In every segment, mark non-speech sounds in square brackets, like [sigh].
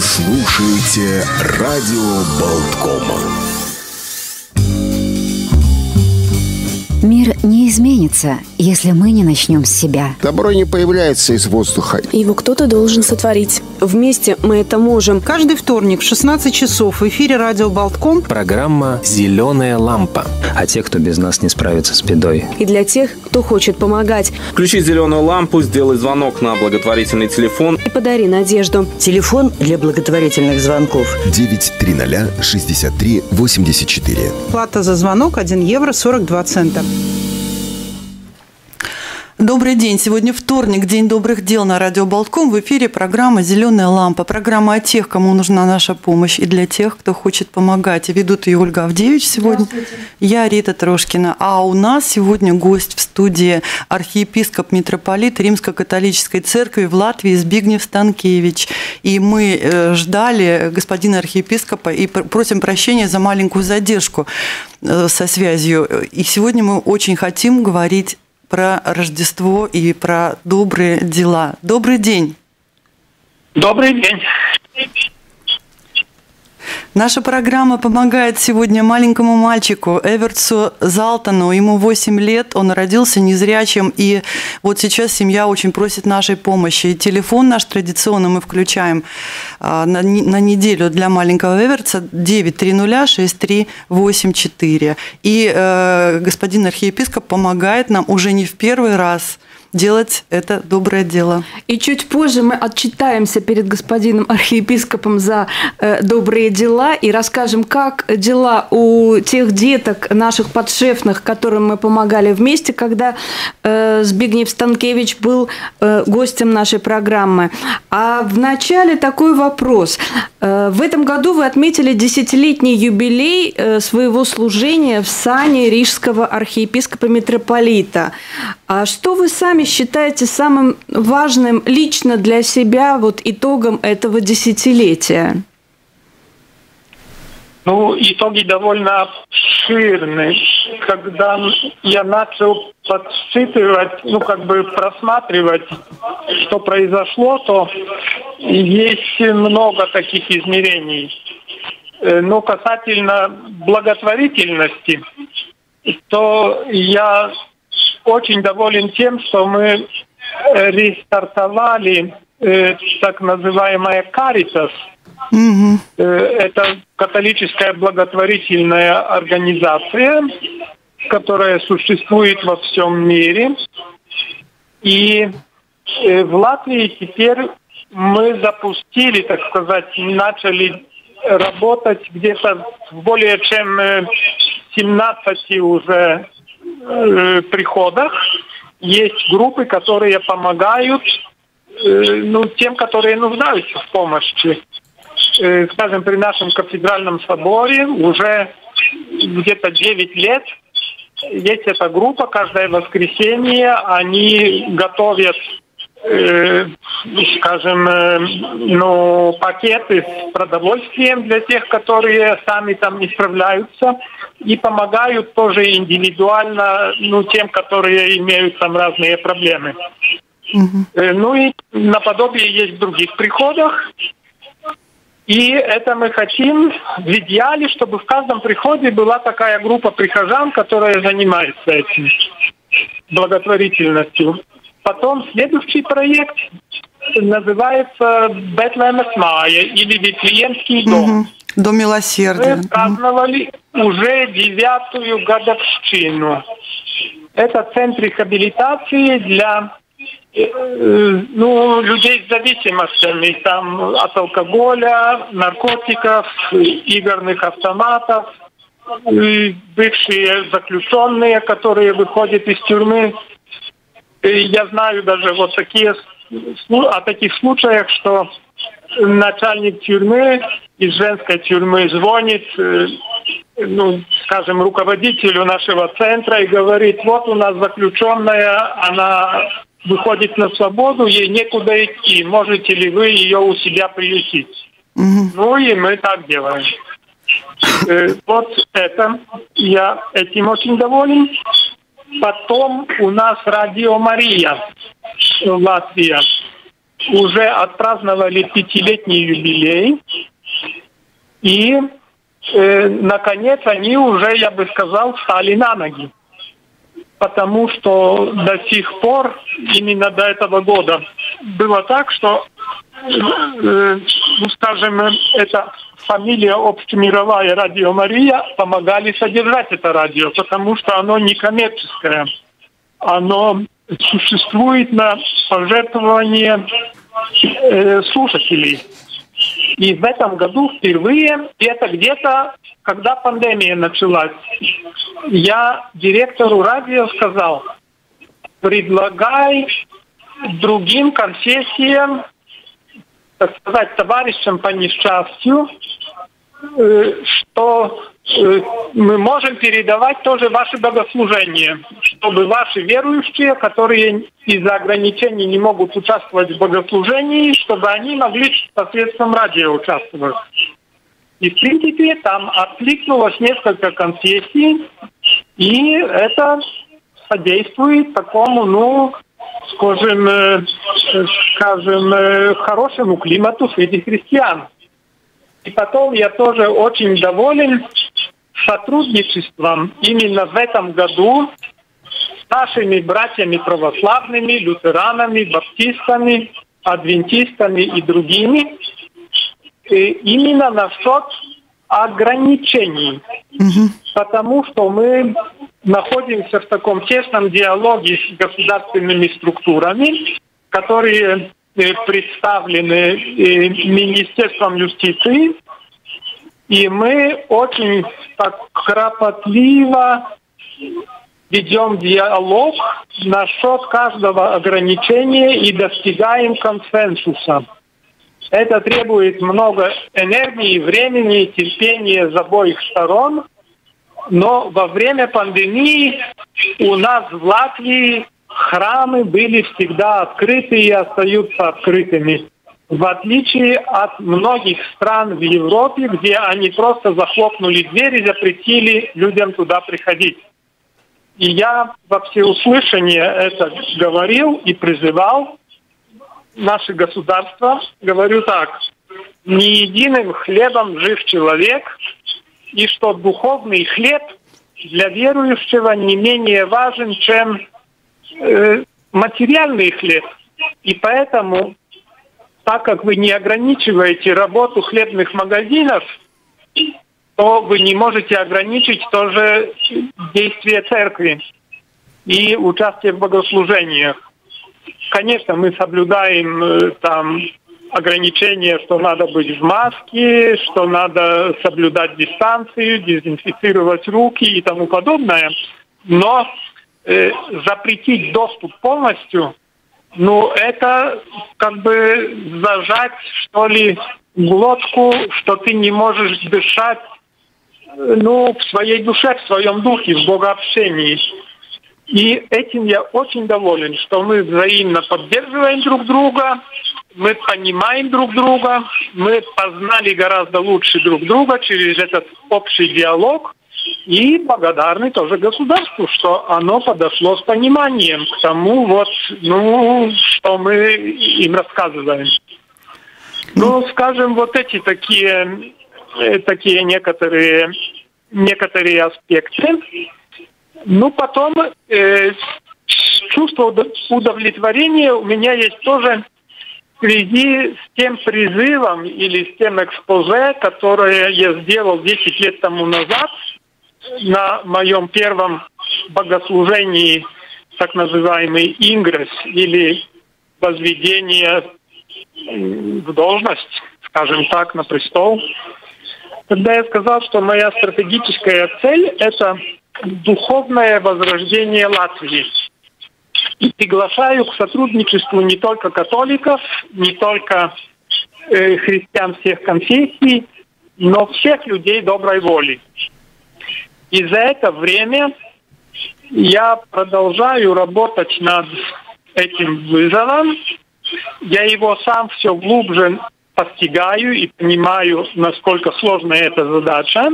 слушаете радио Болткома. Мир не изменится, если мы не начнем с себя. Добро не появляется из воздуха. Его кто-то должен сотворить. Вместе мы это можем. Каждый вторник в 16 часов в эфире радио Болтком Программа «Зеленая лампа». А те, кто без нас не справится с бедой. И для тех, кто хочет помогать. Включи зеленую лампу, сделай звонок на благотворительный телефон. И подари надежду. Телефон для благотворительных звонков. 930 63 84. Плата за звонок 1 евро 42 цента. Добрый день. Сегодня вторник, День добрых дел на радио Болтком. В эфире программа «Зеленая лампа». Программа о тех, кому нужна наша помощь, и для тех, кто хочет помогать. И ведут ее Ольга Авдевич сегодня. Я Рита Трошкина. А у нас сегодня гость в студии архиепископ митрополит Римско-католической церкви в Латвии Збигнев Станкевич. И мы э, ждали господина архиепископа и пр- просим прощения за маленькую задержку э, со связью. И сегодня мы очень хотим говорить про Рождество и про добрые дела. Добрый день. Добрый день. Наша программа помогает сегодня маленькому мальчику Эвертсу Залтону. Ему 8 лет, он родился незрячим, и вот сейчас семья очень просит нашей помощи. И телефон наш традиционно мы включаем а, на, на неделю для маленького Эвертса 9306384. И э, господин архиепископ помогает нам уже не в первый раз делать это доброе дело. И чуть позже мы отчитаемся перед господином архиепископом за э, добрые дела и расскажем, как дела у тех деток наших подшефных, которым мы помогали вместе, когда э, Збигнев Станкевич был э, гостем нашей программы. А в начале такой вопрос. Э, в этом году вы отметили десятилетний юбилей э, своего служения в сане рижского архиепископа-митрополита. А что вы сами считаете самым важным лично для себя вот итогом этого десятилетия? Ну, итоги довольно обширны. Когда я начал подсчитывать, ну, как бы просматривать, что произошло, то есть много таких измерений. Э, Но касательно благотворительности, то я очень доволен тем, что мы э, рестартовали э, так называемая Caritas. Э, Это католическая благотворительная организация, которая существует во всем мире. И э, в Латвии теперь мы запустили, так сказать, начали работать где-то в более чем э, 17 уже э, приходах. Есть группы, которые помогают э, ну, тем, которые нуждаются в помощи. Э, скажем, при нашем кафедральном соборе уже где-то 9 лет есть эта группа, каждое воскресенье они готовят, скажем, э, ну, пакеты с продовольствием для тех, которые сами там не справляются, и помогают тоже индивидуально, ну, тем, которые имеют там разные проблемы. Э, Ну и наподобие есть в других приходах. И это мы хотим в идеале, чтобы в каждом приходе была такая группа прихожан, которая занимается этим благотворительностью. Потом следующий проект называется Бетлемес Майя или Вифлеемский дом. До милосердия. Мы праздновали уже девятую годовщину. Это центр рехабилитации для э, ну, людей с зависимостями там, от алкоголя, наркотиков, игорных автоматов, и бывшие заключенные, которые выходят из тюрьмы. Я знаю даже вот такие, слу- о таких случаях, что начальник тюрьмы из женской тюрьмы звонит, э, ну, скажем, руководителю нашего центра и говорит, вот у нас заключенная, она выходит на свободу, ей некуда идти, можете ли вы ее у себя приютить? Ну и мы так делаем. Э, Вот это, я этим очень доволен. Потом у нас Радио Мария, Латвия. уже отпраздновали пятилетний юбилей. И, э, наконец, они уже, я бы сказал, встали на ноги. Потому что до сих пор, именно до этого года, было так, что, ну, скажем, это фамилия общемировая Радио Мария помогали содержать это радио, потому что оно не коммерческое. Оно существует на пожертвование э, слушателей. И в этом году впервые, это где-то, когда пандемия началась, я директору радио сказал, предлагай другим конфессиям, так сказать, товарищам по несчастью, э, что э, мы можем передавать тоже ваши богослужения, чтобы ваши верующие, которые из-за ограничений не могут участвовать в богослужении, чтобы они могли посредством радио участвовать. И, в принципе, там откликнулось несколько конфессий, и это содействует такому, ну, скажем, э, скажем, э, хорошему климату среди христиан. И потом я тоже очень доволен сотрудничеством именно в этом году с нашими братьями православными, лютеранами, баптистами, адвентистами и другими, и именно насчет ограничений. Угу. Потому что мы находимся в таком тесном диалоге с государственными структурами, которые э, представлены э, Министерством юстиции, и мы очень так кропотливо ведем диалог насчет каждого ограничения и достигаем консенсуса. Это требует много энергии, времени, терпения с обоих сторон. Но во время пандемии у нас в Латвии храмы были всегда открыты и остаются открытыми. В отличие от многих стран в Европе, где они просто захлопнули дверь и запретили людям туда приходить. И я во всеуслышание это говорил и призывал наше государство, говорю так, не единым хлебом жив человек, и что духовный хлеб для верующего не менее важен, чем э, материальный хлеб. И поэтому, так как вы не ограничиваете работу хлебных магазинов, то вы не можете ограничить тоже действие церкви и участие в богослужениях. Конечно, мы соблюдаем э, там ограничения, что надо быть в маске, что надо соблюдать дистанцию, дезинфицировать руки и тому подобное. Но э, запретить доступ полностью, ну, это как бы зажать, что ли, глотку, что ты не можешь дышать, э, ну, в своей душе, в своем духе, в богообщении. И этим я очень доволен, что мы взаимно поддерживаем друг друга, мы понимаем друг друга, мы познали гораздо лучше друг друга через этот общий диалог. И благодарны тоже государству, что оно подошло с пониманием к тому, вот, ну, что мы им рассказываем. Ну, скажем, вот эти такие, э, такие некоторые, некоторые аспекты. Ну, потом э, чувство удовлетворения у меня есть тоже в связи с тем призывом или с тем экспозе, которое я сделал 10 лет тому назад на моем первом богослужении, так называемый ингресс или возведение в должность, скажем так, на престол. Когда я сказал, что моя стратегическая цель – это духовное возрождение Латвии. И приглашаю к сотрудничеству не только католиков, не только э, христиан всех конфессий, но всех людей доброй воли. И за это время я продолжаю работать над этим вызовом. Я его сам все глубже постигаю и понимаю, насколько сложная эта задача.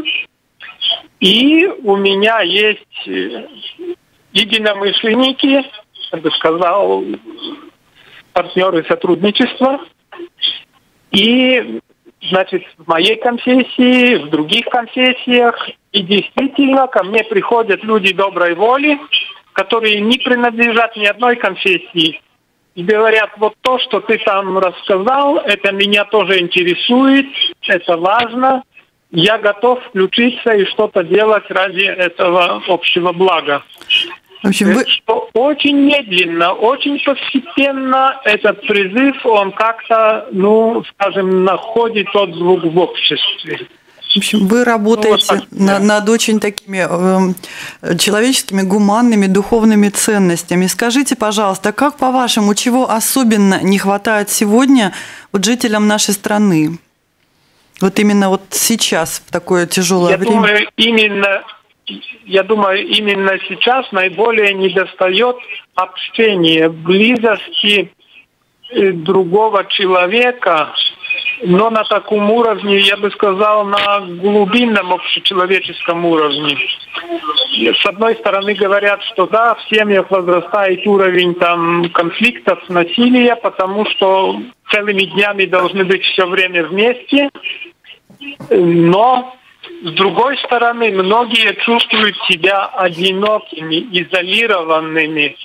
И у меня есть э, единомышленники, я бы сказал, партнеры сотрудничества. И, значит, в моей конфессии, в других конфессиях. И действительно, ко мне приходят люди доброй воли, которые не принадлежат ни одной конфессии. И говорят, вот то, что ты там рассказал, это меня тоже интересует, это важно. Я готов включиться и что-то делать ради этого общего блага. В общем, вы... Что очень медленно, очень постепенно этот призыв, он как-то, ну, скажем, находит отзвук в обществе. В общем, вы работаете ну, вот на, над очень такими э, человеческими, гуманными, духовными ценностями. Скажите, пожалуйста, как по-вашему, чего особенно не хватает сегодня вот жителям нашей страны? Вот именно вот сейчас, в такое тяжелое Я время? Думаю, именно, я думаю, именно сейчас наиболее недостает общения, близости э, другого человека, но на таком уровне, я бы сказал, на глубинном общечеловеческом уровне. С одной стороны говорят, что да, в семьях возрастает уровень там конфликтов, насилия, потому что целыми днями должны быть все время вместе, но с другой стороны, многие чувствуют себя одинокими, изолированными.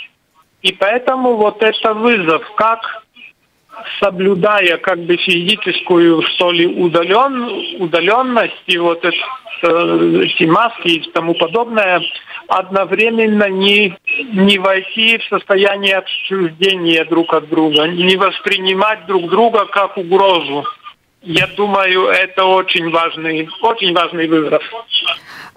И поэтому вот это вызов, как соблюдая как бы физическую, что ли, удален, удаленность и вот это, э, эти маски и тому подобное, одновременно не, не войти в состояние отчуждения друг от друга, не воспринимать друг друга как угрозу. Я думаю, это очень важный, очень важный вызов.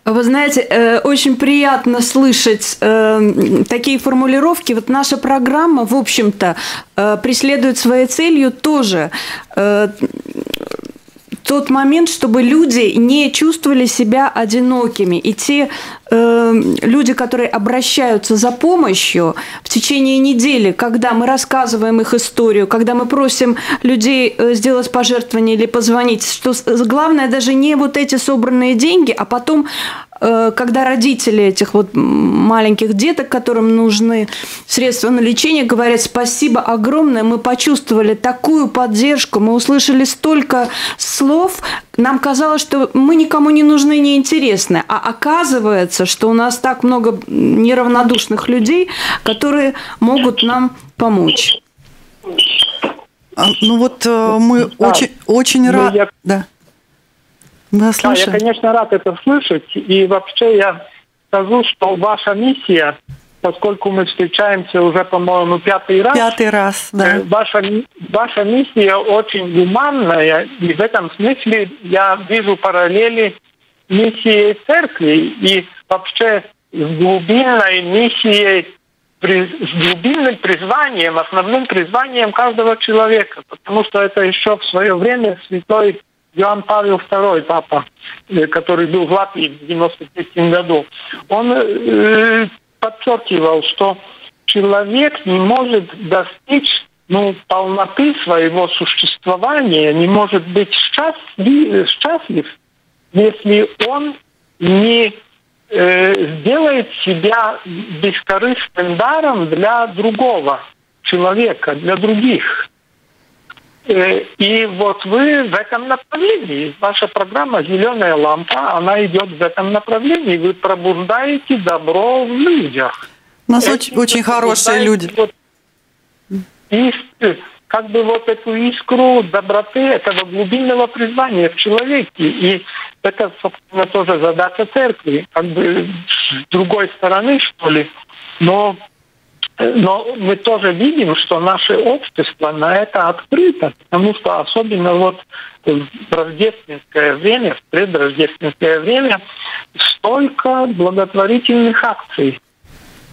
Вы знаете, э, очень приятно слышать э, такие формулировки. Вот наша программа, в общем-то, э, преследует своей целью тоже тот момент, чтобы люди не чувствовали себя одинокими. И те э, люди, которые обращаются за помощью в течение недели, когда мы рассказываем их историю, когда мы просим людей э, сделать пожертвование или позвонить, что главное даже не вот эти собранные деньги, а потом Э, когда родители этих вот маленьких деток, которым нужны средства на лечение, говорят спасибо огромное, мы почувствовали такую поддержку, мы услышали столько слов, нам казалось, что мы никому не нужны, не интересны, а оказывается, что у нас так много неравнодушных людей, которые могут нам помочь. А, ну вот э, мы да. очень, очень ну, рады. Я... Да. Да, да, я, конечно, рад это слышать. И вообще я скажу, что ваша миссия, поскольку мы встречаемся уже, по-моему, пятый раз. Пятый раз, да. Э, ваша, ваша миссия очень гуманная. И в этом смысле я вижу параллели миссии церкви и вообще с глубинной миссией с глубинным призванием, основным призванием каждого человека, потому что это еще в свое время святой Иоанн Павел II, папа, э, который был в Латвии в 93 году, он э, подчеркивал, что человек не может достичь ну, полноты своего существования, не может быть счастлив, счастлив если он не э, сделает себя бескорыстным даром для другого человека, для других. Э, и вот вы в этом направлении, ваша программа «Зеленая лампа», она идет в этом направлении. Вы пробуждаете добро в людях. У нас очень, очень хорошие люди. Вот, и, как бы вот эту искру доброты, этого глубинного призвания в человеке. И это, собственно, тоже задача церкви. Как бы с другой стороны, что ли. Но но мы тоже видим, что наше общество на это открыто, потому что особенно вот в рождественское время, в предрождественское время, столько благотворительных акций.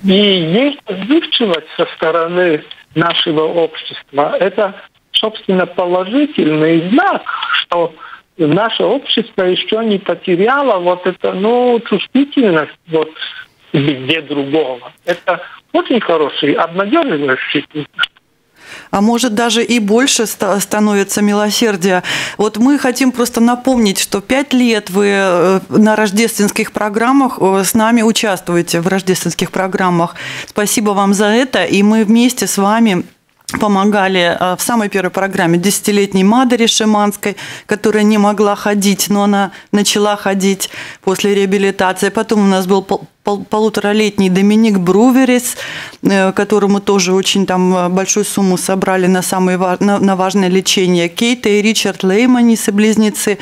И есть отзывчивость со стороны нашего общества. Это, собственно, положительный знак, что наше общество еще не потеряло вот это, ну, чувствительность вот где другого. Это очень хороший, обнадеживающий а может даже и больше становится милосердия. Вот мы хотим просто напомнить, что пять лет вы э, на рождественских программах э, с нами участвуете в рождественских программах. Спасибо вам за это, и мы вместе с вами помогали э, в самой первой программе десятилетней Мадере Шиманской, которая не могла ходить, но она начала ходить после реабилитации. Потом у нас был полуторалетний Доминик Бруверис, э, которому тоже очень там э, большую сумму собрали на самые на, на важное лечение. Кейта и Ричард Лейманисы, близнецы,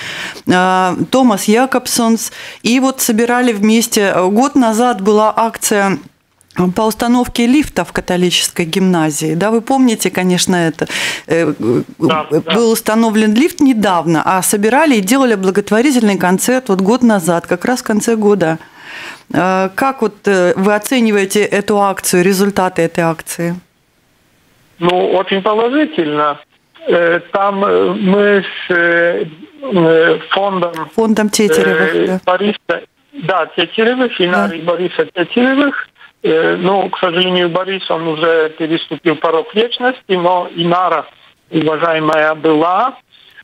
Томас Якобсонс. И вот собирали вместе. Год назад была акция по установке лифта в католической гимназии. Да, вы помните, конечно, это. Э, да, Был да. установлен лифт недавно, а собирали и делали благотворительный концерт вот год назад, как раз в конце года. Э, как вот э, вы оцениваете эту акцию, результаты этой акции? Ну, очень положительно. Там мы с фондом... Фондом Тетеревых, да. Бориса, да, Тетеревых, Инары да. Бориса Тетеревых Э, ну, к сожалению, Борис, он уже переступил порог вечности, но Инара, уважаемая, была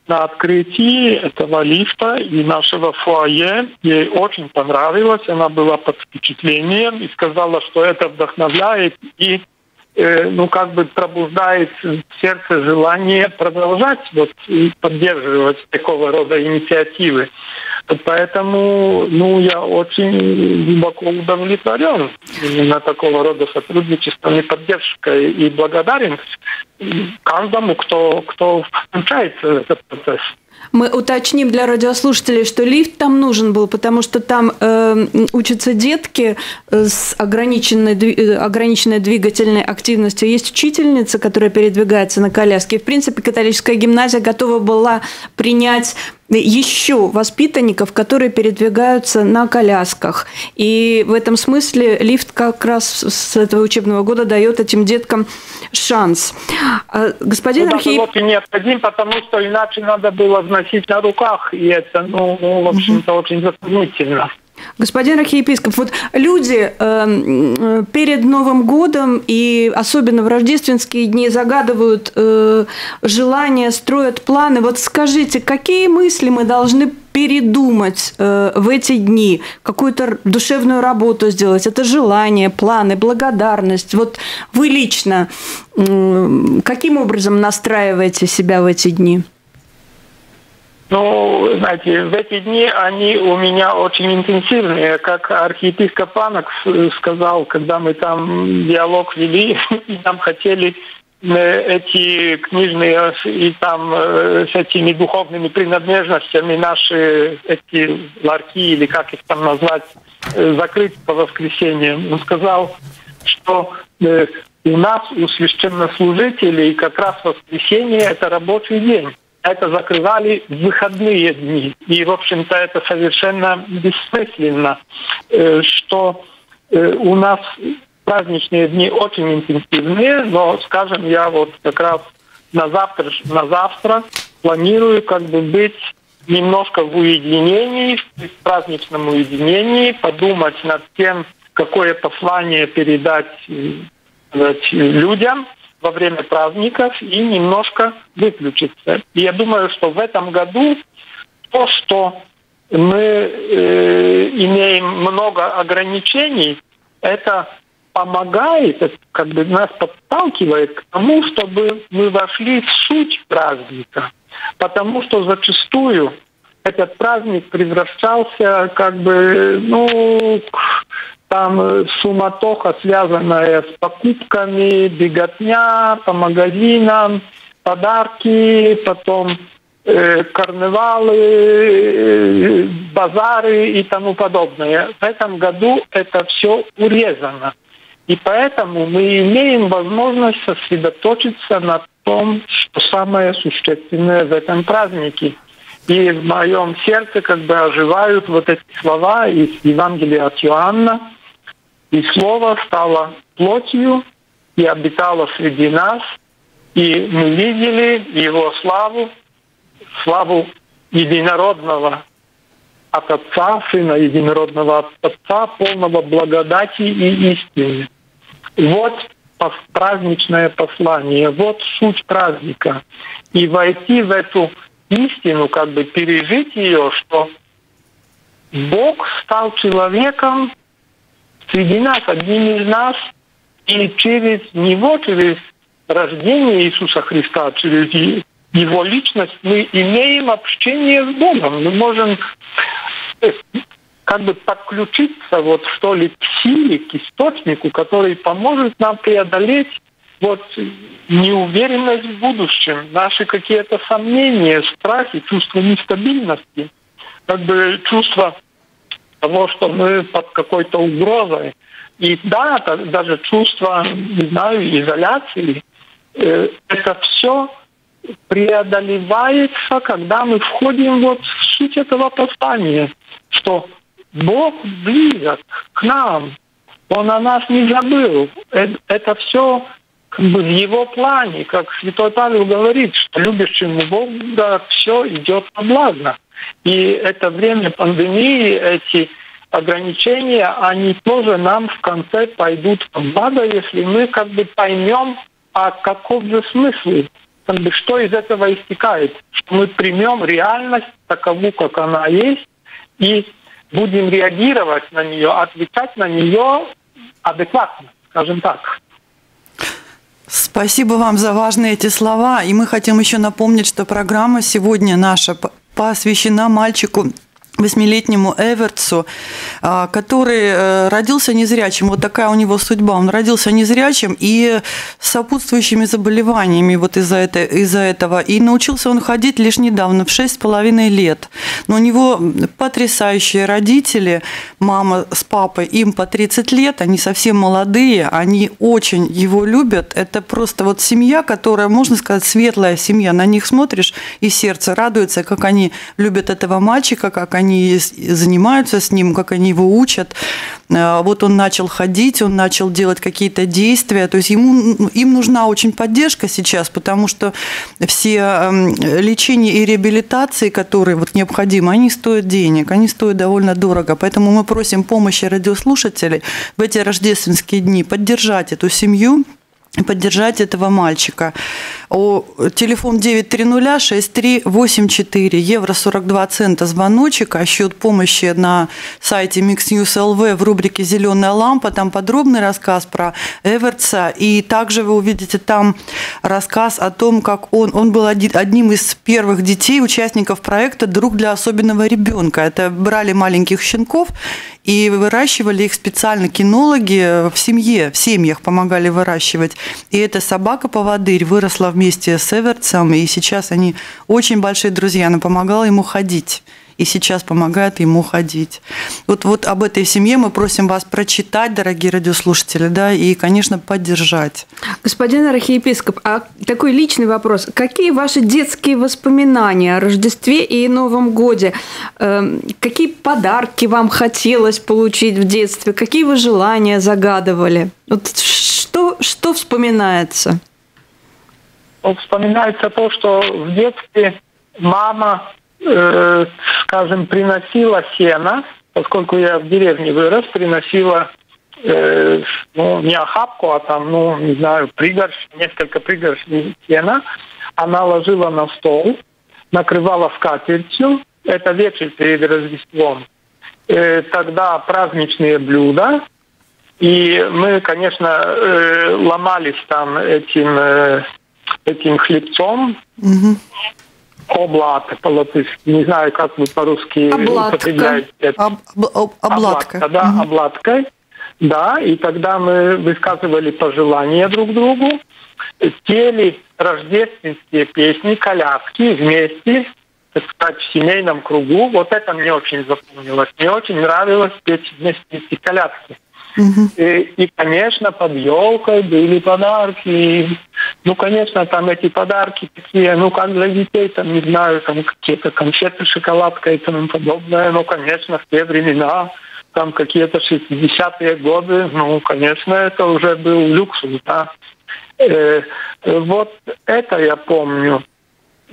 на открытии этого лифта и нашего фойе. Ей очень понравилось, она была под впечатлением и сказала, что это вдохновляет и э, ну, как бы пробуждает в сердце желание продолжать вот, и поддерживать такого рода инициативы. Поэтому ну, я очень глубоко удовлетворен именно такого рода сотрудничеством и поддержкой и благодарен каждому, кто, кто включается в этот процесс. Мы уточним для радиослушателей, что лифт там нужен был, потому что там э, учатся детки э, с ограниченной, э, ограниченной двигательной активностью. Есть учительница, которая передвигается на коляске. в принципе, католическая гимназия готова была принять еще воспитанников, которые передвигаются на колясках. И в этом смысле лифт как раз с этого учебного года дает этим деткам шанс. А, господин ну, Архип... Вот и необходим, потому что иначе надо было вносить на руках, и это, ну, ну в общем-то, очень затруднительно. Господин архиепископ, вот люди э, перед Новым годом и особенно в рождественские дни загадывают э, желания, строят планы. Вот скажите, какие мысли мы должны передумать э, в эти дни, какую-то душевную работу сделать? Это желание, планы, благодарность. Вот вы лично э, каким образом настраиваете себя в эти дни? Ну, знаете, в эти дни они у меня очень интенсивные. Как архиепископ Анок сказал, когда мы там диалог вели, [laughs] и нам хотели э, эти книжные и там э, с этими духовными принадлежностями наши эти ларки или как их там назвать э, закрыть по воскресеньям. Он сказал, что у нас, у священнослужителей, как раз воскресенье – это рабочий день это закрывали в выходные дни. И, в общем-то, это совершенно бессмысленно, э, что э, у нас праздничные дни очень интенсивные, но, скажем, я вот как раз на завтра, на завтра планирую как бы быть немножко в уединении, в праздничном уединении, подумать над тем, какое послание передать э, людям – во время праздников и немножко выключиться. И я думаю, что в этом году то, что мы э, имеем много ограничений, это помогает, это как бы нас подталкивает к тому, чтобы мы вошли в суть праздника. Потому что зачастую этот праздник превращался как бы, ну, там э, суматоха, связанная с покупками, беготня по магазинам, подарки, потом э, карнавалы, э, базары и тому подобное. В этом году это все урезано. И поэтому мы имеем возможность сосредоточиться на том, что самое существенное в этом празднике. И в моем сердце как бы оживают вот эти слова из Евангелия от Иоанна – и Слово стало плотью и обитало среди нас, и мы видели Его славу, славу единородного от Отца, Сына единородного от Отца, полного благодати и истины. Вот праздничное послание, вот суть праздника. И войти в эту истину, как бы пережить ее, что Бог стал человеком среди нас, одним из нас, и через него, через рождения Иисуса Христа, через его личность, мы имеем общение с Богом. Мы можем э, как бы подключиться вот что ли к силе, к источнику, который поможет нам преодолеть вот неуверенность в будущем, наши какие-то сомнения, страхи, чувство нестабильности, как бы чувство того, что мы под какой-то угрозой. И да, даже чувство, не знаю, изоляции, э, это все преодолевается, когда мы входим вот в суть этого послания, что Бог близок к нам, Он о нас не забыл. Это, это все как бы в его плане, как святой Павел говорит, что любящему Бога все идет на благо. И это время пандемии, эти ограничения, они тоже нам в конце пойдут в благо, если мы как бы поймем, а каков же смысл, как бы что из этого истекает, мы примем реальность такову, как она есть, и будем реагировать на нее, отвечать на нее адекватно, скажем так. Спасибо вам за важные эти слова. И мы хотим еще напомнить, что программа сегодня наша посвящена мальчику восьмилетнему Эвертсу, а, который э, родился незрячим. Вот такая у него судьба. Он родился незрячим и с сопутствующими заболеваниями вот из-за это, из этого. И научился он ходить лишь недавно, в шесть с половиной лет. Но у него потрясающие родители, мама с папой, им по 30 лет, они совсем молодые, они очень его любят. Это просто вот семья, которая, можно сказать, светлая семья. На них смотришь, и сердце радуется, как они любят этого мальчика, как они они занимаются с ним, как они его учат. Э, вот он начал ходить, он начал делать какие-то действия. То есть ему, им нужна очень поддержка сейчас, потому что все эм, лечения и реабилитации, которые вот необходимы, они стоят денег, они стоят довольно дорого. Поэтому мы просим помощи радиослушателей в эти рождественские дни поддержать эту семью, поддержать этого мальчика. О, телефон 930-6384, евро 42 цента звоночек, а счет помощи на сайте Mix News LV в рубрике «Зеленая лампа». Там подробный рассказ про Эвертса. И также вы увидите там рассказ о том, как он, он был одним из первых детей, участников проекта «Друг для особенного ребенка». Это брали маленьких щенков и выращивали их специально кинологи в семье, в семьях помогали выращивать. И эта собака-поводырь выросла вместе с Эвертсом, и сейчас они очень большие друзья. Она помогала ему ходить и сейчас помогает ему ходить. Вот, вот об этой семье мы просим вас прочитать, дорогие радиослушатели, да, и, конечно, поддержать. Господин архиепископ, а такой личный вопрос. Какие ваши детские воспоминания о Рождестве и Новом Годе? Эм, какие подарки вам хотелось получить в детстве? Какие вы желания загадывали? Вот что, что вспоминается? Вспоминается то, что в детстве мама э, скажем, приносила сено, поскольку я в деревне вырос, приносила э, ну, не охапку, а там, ну, не знаю, пригорш, несколько пригоршней сена. Она ложила на стол, накрывала скатертью. Это вечер перед Рождеством. Э, тогда праздничные блюда. И мы, конечно, э, ломались там этим, э, этим хлебцом. Mm-hmm облата по-латышски. Не знаю, как вы по-русски употребляете это. Об, об, обладка. обладка. Да, угу. обладкой. Да, и тогда мы высказывали пожелания друг другу, пели рождественские песни, коляски вместе, так сказать, в семейном кругу. Вот это мне очень запомнилось. Мне очень нравилось петь вместе эти И, и, конечно, под елкой были подарки. Ну, конечно, там эти подарки такие, ну, как для детей, там, не знаю, там какие-то конфеты, шоколадка и тому подобное. Ну, конечно, в те времена, там какие-то 60-е годы, ну, конечно, это уже был люксус, да. Э, вот это я помню.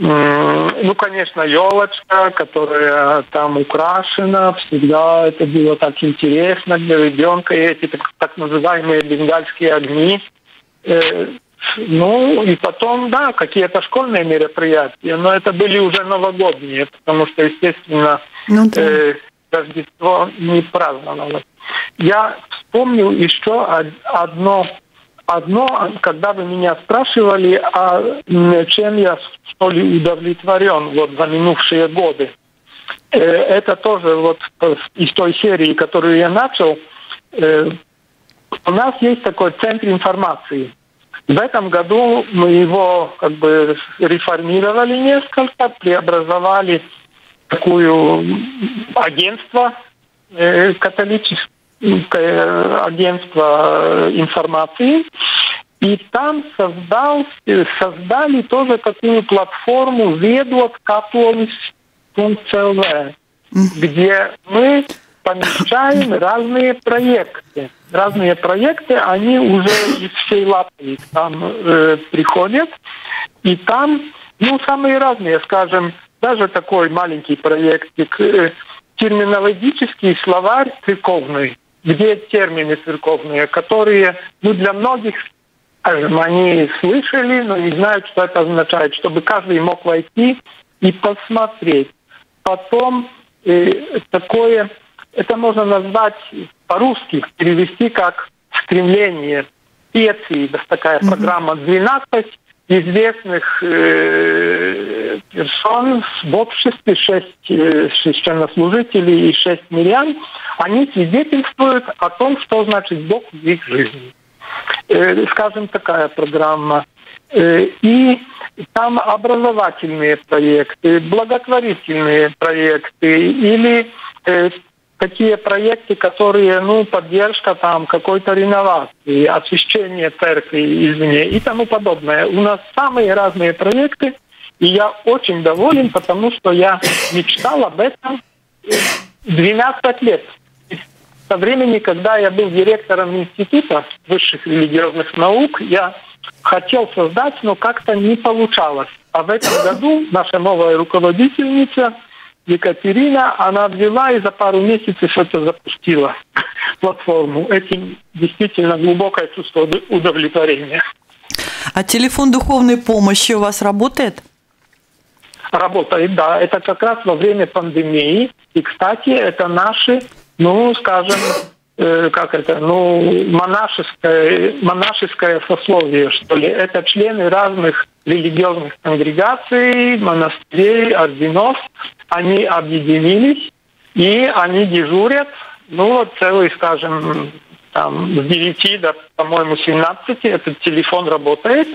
Ну, конечно, елочка, которая там украшена, всегда это было так интересно для ребенка, и эти так, так называемые бенгальские огни. Э, ну, и потом, да, какие-то школьные мероприятия, но это были уже новогодние, потому что, естественно, ну, да. э, Рождество не праздновалось. Я вспомнил еще одно Одно, когда вы меня спрашивали, а чем я столь удовлетворен вот за минувшие годы. Э, это тоже вот из той серии, которую я начал. Э, у нас есть такой центр информации. В этом году мы его как бы реформировали несколько, преобразовали такую агентство э, католическое агентство информации. И там создал, создали тоже такую платформу католис.лв, где мы помещаем [coughs] разные проекты. Разные проекты, они уже из всей Латвии к нам э, приходят. И там, ну, самые разные, скажем, даже такой маленький проектик, э, терминологический словарь церковный, где термины церковные, которые, ну, для многих скажем, они слышали, но не знают, что это означает, чтобы каждый мог войти и посмотреть. Потом э, такое, это можно назвать по-русски, перевести как стремление, специи, такая mm-hmm. программа 12 известных э, персон в обществе, шесть э, священнослужителей и шесть мирян, они свидетельствуют о том, что значит Бог в их жизни. Э, скажем, такая программа. Э, и там образовательные проекты, благотворительные проекты или э, такие проекты, которые, ну, поддержка там какой-то реновации, освещение церкви извне и тому подобное. У нас самые разные проекты, и я очень доволен, потому что я мечтал об этом 12 лет со времени, когда я был директором Института высших религиозных наук, я хотел создать, но как-то не получалось. А в этом году наша новая руководительница Екатерина, она взяла и за пару месяцев это запустила [laughs] платформу. Этим действительно глубокое чувство удовлетворения. А телефон духовной помощи у вас работает? Работает, да. Это как раз во время пандемии. И, кстати, это наши ну, скажем, э, как это, ну, монашеское, монашеское сословие, что ли. Это члены разных религиозных конгрегаций, монастырей, орденов. Они объединились, и они дежурят, ну, вот целый, скажем, там, с 9 до, по-моему, 17 этот телефон работает.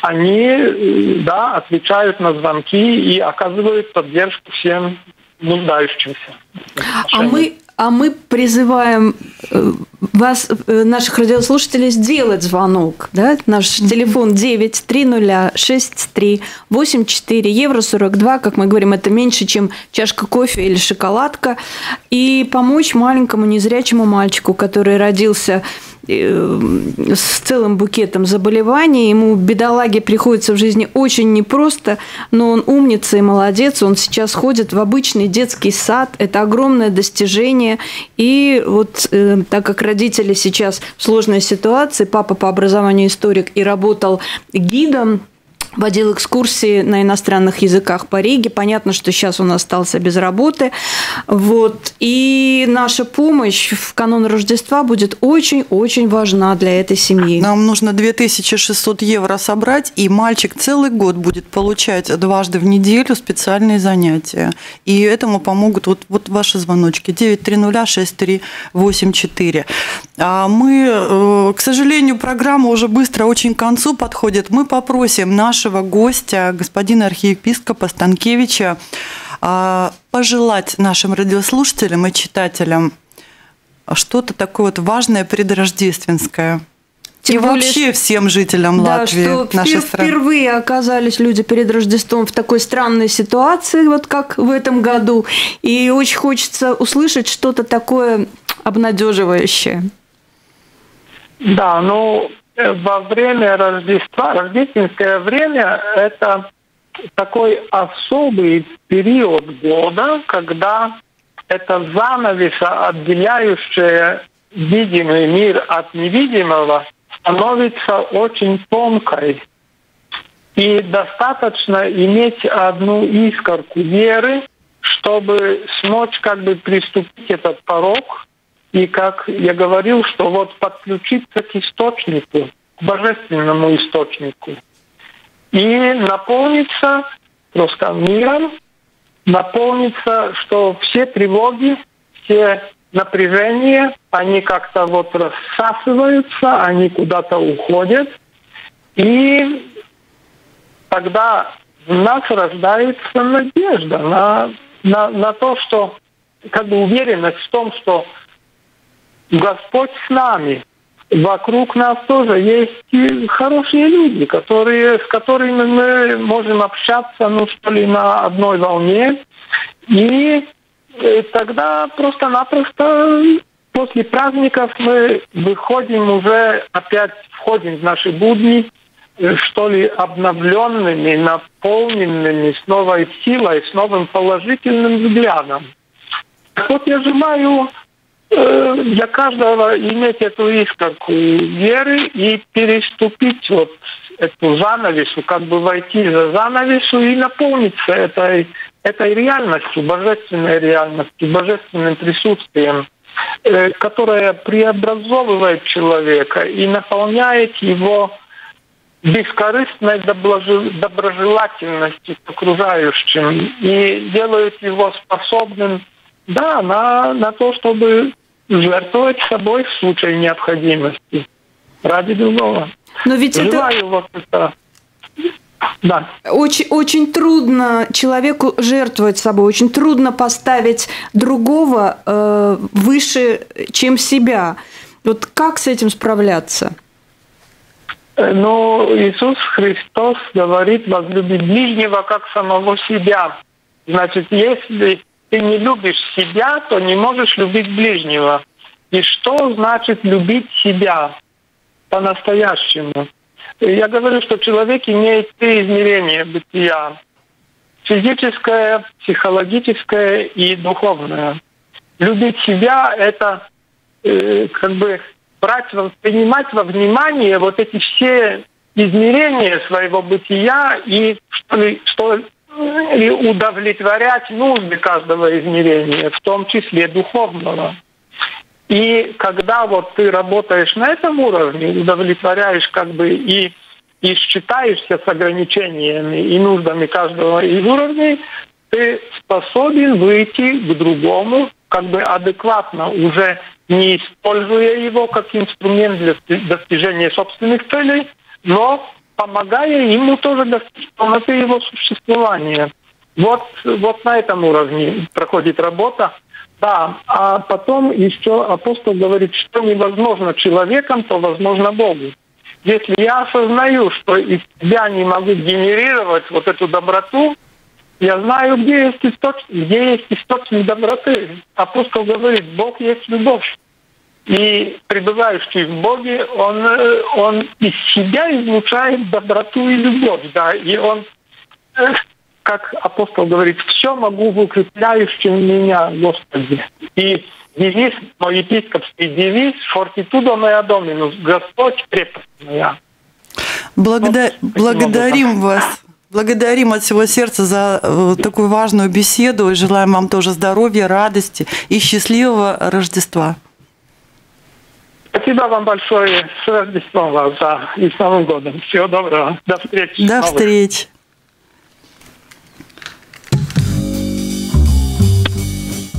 Они, э, да, отвечают на звонки и оказывают поддержку всем нуждающимся. А мы а мы призываем э, вас, э, наших радиослушателей, сделать звонок. Да? Наш телефон 9306384 евро 42, как мы говорим, это меньше, чем чашка кофе или шоколадка. И помочь маленькому незрячему мальчику, который родился с целым букетом заболеваний. Ему, бедолаге, приходится в жизни очень непросто, но он умница и молодец. Он сейчас ходит в обычный детский сад. Это огромное достижение. И вот э, так как родители сейчас в сложной ситуации, папа по образованию историк и работал гидом, водил экскурсии на иностранных языках по Риге. Понятно, что сейчас он остался без работы. Вот. И наша помощь в канун Рождества будет очень-очень важна для этой семьи. Нам нужно 2600 евро собрать, и мальчик целый год будет получать дважды в неделю специальные занятия. И этому помогут вот, вот ваши звоночки 9306384. А мы, э, к сожалению, программа уже быстро очень к концу подходит. Мы попросим наш нашего гостя, господина архиепископа Станкевича, а, пожелать нашим радиослушателям и читателям что-то такое вот важное предрождественское. Тем и более, вообще всем жителям да, Латвии, что нашей впер- страны. Впервые оказались люди перед Рождеством в такой странной ситуации, вот как в этом году. И очень хочется услышать что-то такое обнадеживающее. Да, ну, во время Рождества, рождественское время – это такой особый период года, когда это занавес, отделяющее видимый мир от невидимого, становится очень тонкой. И достаточно иметь одну искорку веры, чтобы смочь как бы приступить этот порог и как я говорил, что вот подключиться к источнику, к божественному источнику и наполниться просто миром, наполниться, что все тревоги, все напряжения, они как-то вот рассасываются, они куда-то уходят, и тогда в нас рождается надежда на, на, на то, что как бы уверенность в том, что Господь с нами. Вокруг нас тоже есть хорошие люди, которые, с которыми мы можем общаться, ну что ли, на одной волне. И э, тогда просто-напросто после праздников мы выходим уже, опять входим в наши будни, э, что ли, обновленными, наполненными с новой силой, с новым положительным взглядом. Вот я желаю для каждого иметь эту искорку веры и переступить вот эту занавесу, как бы войти за занавесу и наполниться этой, этой реальностью, божественной реальностью, божественным присутствием, э, которое преобразовывает человека и наполняет его бескорыстной доброжелательностью к окружающим и делает его способным да, на, на то, чтобы жертвовать собой в случае необходимости ради другого. Но ведь Желаю это... вот это да. Очень, очень трудно человеку жертвовать собой, очень трудно поставить другого э, выше, чем себя. Вот как с этим справляться? Э, ну, Иисус Христос говорит возлюбить ближнего как самого себя. Значит, если ты не любишь себя, то не можешь любить ближнего. И что значит любить себя по-настоящему? Я говорю, что человек имеет три измерения бытия. Физическое, психологическое и духовное. Любить себя – это э, как бы брать, принимать во внимание вот эти все измерения своего бытия и что, ли, что и удовлетворять нужды каждого измерения, в том числе духовного. И когда вот ты работаешь на этом уровне, удовлетворяешь как бы и, и считаешься с ограничениями и нуждами каждого из уровней, ты способен выйти к другому как бы адекватно, уже не используя его как инструмент для достижения собственных целей, но помогая ему тоже достичь полноты его существования. Вот, вот на этом уровне проходит работа. Да, а потом еще апостол говорит, что невозможно человеком, то возможно Богу. Если я осознаю, что себя не могу генерировать вот эту доброту, я знаю, где есть источник, где есть источник доброты. Апостол говорит, Бог есть любовь. И пребывающий в Боге, он, э, он из себя излучает доброту и любовь. Да, и он, э, как апостол говорит, все могу в укрепляющем меня Господи. И девиз, мой епископский девиз, «Фортитудо моя доминус», «Господь крепость моя». Благода... Вот, благодарим вас. Благодарим от всего сердца за э, такую важную беседу и желаем вам тоже здоровья, радости и счастливого Рождества. Спасибо вам большое. С Рождеством вас да, и с Новым годом. Всего доброго. До встречи. До встречи.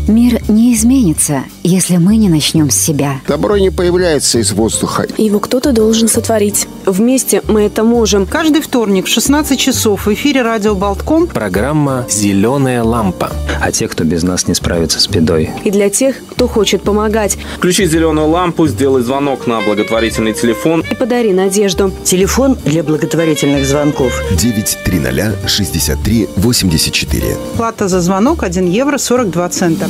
Мир не изменится, если мы не начнем с себя. Добро не появляется из воздуха. Его кто-то должен сотворить. Вместе мы это можем. Каждый вторник в 16 часов в эфире радио Болтком программа «Зеленая лампа». А те, кто без нас не справится с бедой. И для тех, кто хочет помогать. Включи зеленую лампу, сделай звонок на благотворительный телефон. И подари надежду. Телефон для благотворительных звонков. 930 63 84. Плата за звонок 1 евро 42 цента.